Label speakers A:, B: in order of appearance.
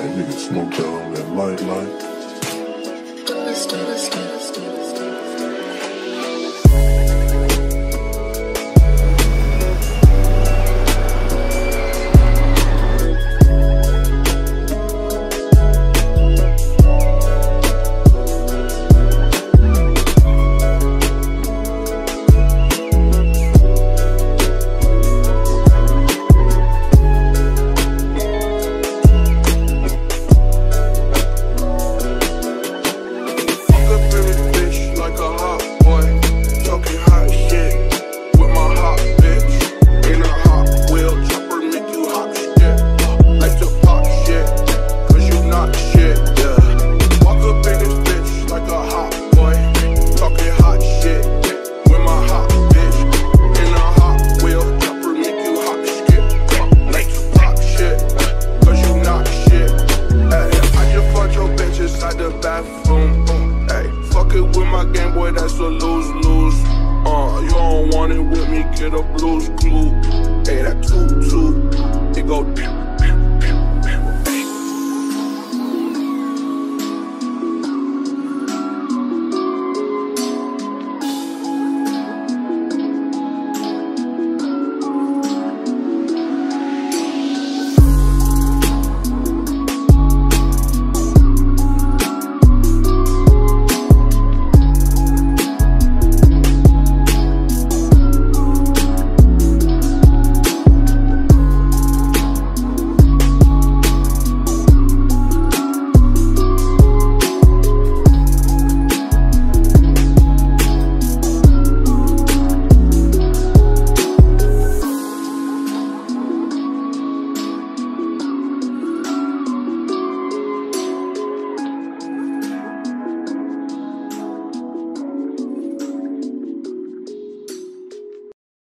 A: night. Nigga smoked out on that light light.
B: with my game, boy, that's a lose lose. Uh, you don't want it with me, get a blues clue.